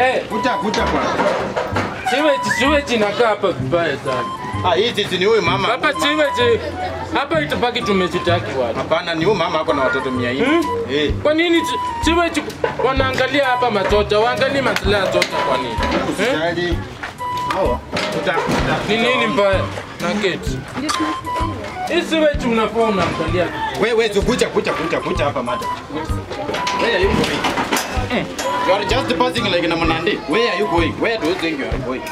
Eh, Kuja kuja bwana. siweji sewage inakaa hapa vibaya sana. Ah, hii sisi ni huyu mama. Hapa siweji. hapa itabaki tumezitaki watu. Hapana, ni huyu mama ako na watoto 400. Hmm? Eh. Kwa nini siweji wanaangalia hapa matoto? waangalie maslahi ya tota kwa nini? Eh? Usijali. Hawa. Kuja kuja. Ni nini mbaya na keti? Hii sewage unafaa unaangalia. Wewe wewe kuja kuja kuja kuja hapa madam. Wewe yuko you Mm. You are just passing like na mnandi. Where are you going? Where do you think you are going?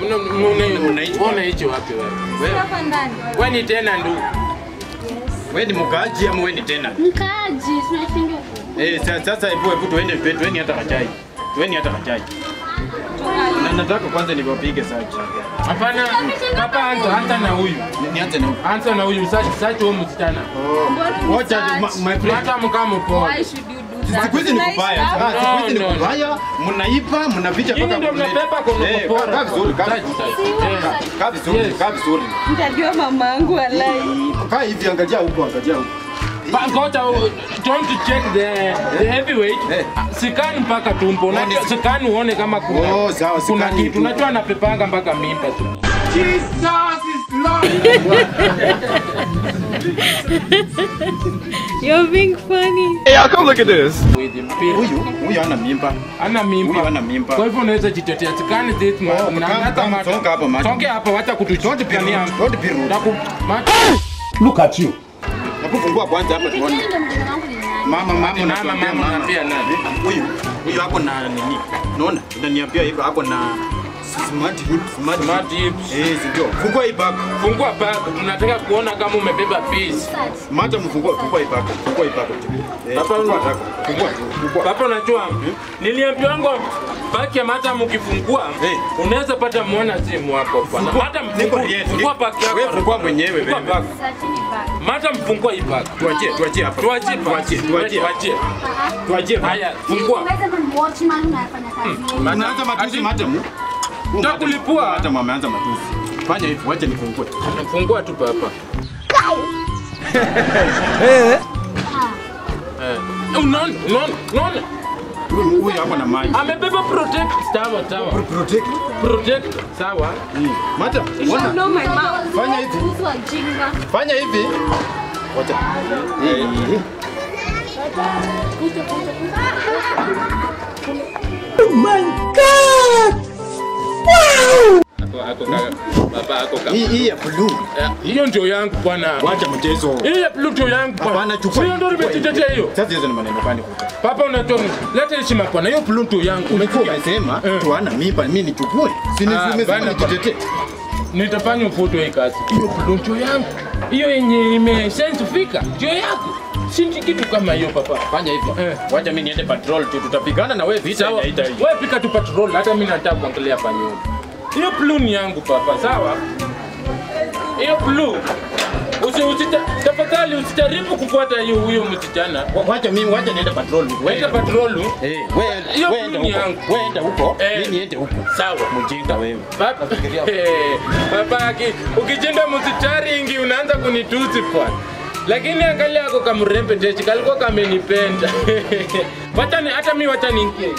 Mna- mna- Unaishi Unaishi wapi wewe? Wewe Hapa ndani. Wewe ni tena ndugu. wewe ni mkaaji ama wewe ni tena? Mkaaji, tunashinda. Eh, sasa hebu hebu tuende tuende hata kachai. Tuende hata kachai. Na nataka kwanza niwapige sachi. Hapana, hapa anza anza na huyu. Nianze na huyu. Anza na huyu Sachi, Sachi huyu msichana. Oh. Wacha my friend. Hata mkamo poa. Why should you? Siku hizi ni kubaya. Ah, siku hizi ni kubaya. Mnaipa, mnaficha mpaka ndio mnabeba kwa Eh, kaa vizuri, kaa vizuri. Kaa vizuri, Yes. mama yangu Mtajua alai. Kaa hivi, angalia huko, angalia huko. Ngoja don't check the the heavyweight. Eh. Sikani mpaka tumbo. Sikani uone kama kuna Oh, sawa, kuna kitu. tu. Unajua anapepanga mpaka mimba tu. You're being funny. With the mpira. Huyu, huyu ana mimba. Ana mimba. Huyu mama, mimba. Kwa hivyo unaweza jitetea. Sikani this man. mama, mama, mama, mama, mama, mama, mama, mama, mama, mama, hapa wacha mama, mama, mama, mama, don't be rude. mama, mama, Look at you. mama, mama, kwanza hapa tuone. mama, mama, mama, mama, mama, Mama, mama, Mama, mama, mama, unaambia nani? Huyu, huyu ako na nini? Unaona? Unaniambia hivyo ako na smart hips, smart, Smart hips. Eh, ndio? Fungua hii bag. Fungua bag. Tunataka kuona kama umebeba peace. Mata mfungua, fungua hii bag. Fungua hii bag. Eh, Hapa unataka. Fungua, fungua. Papa unajua niliambiwango paki ya mata mkifungua hey. unaweza pata muona simu hapo bwana. Mata mfungua fungua bag yako. Wewe fungua mwenyewe wewe. bag. Bag. Mata mfungua hii bag. Tuachie, tuachie hapa. Tuachie tuachie, tuachie. Tuachie. Tuachie. Haya, fungua. Unaweza watchman unafanya kazi. Unaweza matusi mata matamu. Nitakulipua. Matamu ameanza matusi. Fanya hivyo, wacha nifungue. Nifungua tu papa. Eh. Unaona, unaona, unaona? Huyu hapa na maji. Amebeba protect sawa sawa. Protect. Protect sawa. Mm. Mata, ona. No, my mouth. Fanya hivi. Fanya hivi. Wacha. Eh. Ako kaka. Baba ako kaka. Hii ya blue. Eh, Hiyo ndio yangu bwana. Wacha mchezo. Hii ya blue ndio yangu bwana. Hapana, chukua. Sio ndio nimetetea hiyo. Sasa hizo ni maneno gani huko? Papa unatoa leta heshima bwana. Hiyo blue ndio yangu. Umekuwa umesema tuana mimba mimi nichukue. Si ni Ah, bana. Nitafanya ufuto hii kazi. Hiyo blue ndio yangu. Hiyo yenye ime fika ndio yako. Sinti kitu kama hiyo papa. Fanya hivyo. Eh. Wacha mimi niende patrol tu tutapigana na wewe vita inaita hiyo. Wewe pika tu patrol hata mimi nataka kuangalia hapa nyuma. Hiyo blue ni yangu papa, sawa? Hiyo blue Usi, usita, tafadhali usijaribu kufuata hiyo huyo msichana. Wacha mimi wacha niende patrol. Wacha patrolu. Eh, wewe Hiyo wewe blue ni yangu. Wewe enda huko. Eh. Mimi niende huko. Sawa. Mjinga wewe. Baba, Eh, baba aki, ukichinda msitari ingi unaanza kunitusi bwana. Lakini angalia ako kamrembe techi kalikuwa kamenipenda. Wacha ni hata mimi wacha niingie.